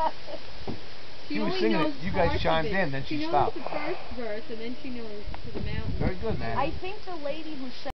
She She was only singing it. You guys chimed in, then she she stopped. She knows the first verse, and then she knows to the mountain. Very good, man. I think the lady who sang